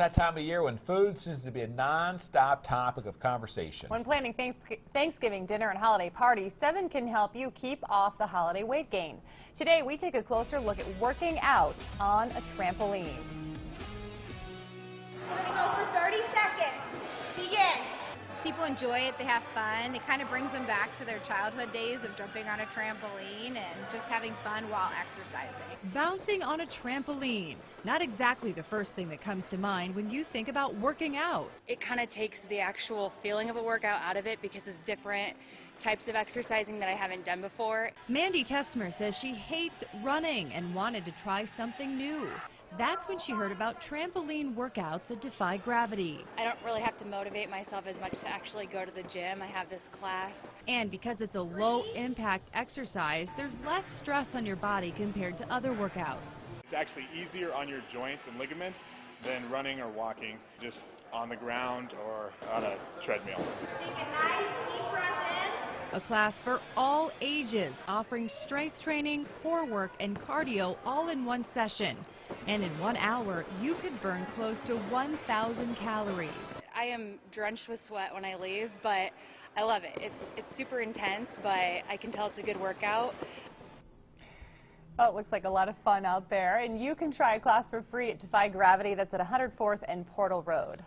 that time of year when food seems to be a non-stop topic of conversation. When planning Thanksgiving dinner and holiday parties, 7 can help you keep off the holiday weight gain. Today, we take a closer look at working out on a trampoline. People enjoy it, they have fun. It kind of brings them back to their childhood days of jumping on a trampoline and just having fun while exercising. Bouncing on a trampoline. Not exactly the first thing that comes to mind when you think about working out. it kind of takes the actual feeling of a workout out of it because it's different types of exercising that I haven't done before. Mandy Tessmer says she hates running and wanted to try something new. That's when she heard about trampoline workouts that Defy Gravity. I don't really have to motivate myself as much to actually go to the gym. I have this class. And because it's a low impact exercise, there's less stress on your body compared to other workouts. It's actually easier on your joints and ligaments than running or walking just on the ground or on a treadmill. Take a nice deep breath in. A class for all ages, offering strength training, core work, and cardio all in one session. And in one hour, you could burn close to 1,000 calories. I am drenched with sweat when I leave, but I love it. It's it's super intense, but I can tell it's a good workout. Well, it looks like a lot of fun out there, and you can try a class for free at Defy Gravity. That's at 104th and Portal Road.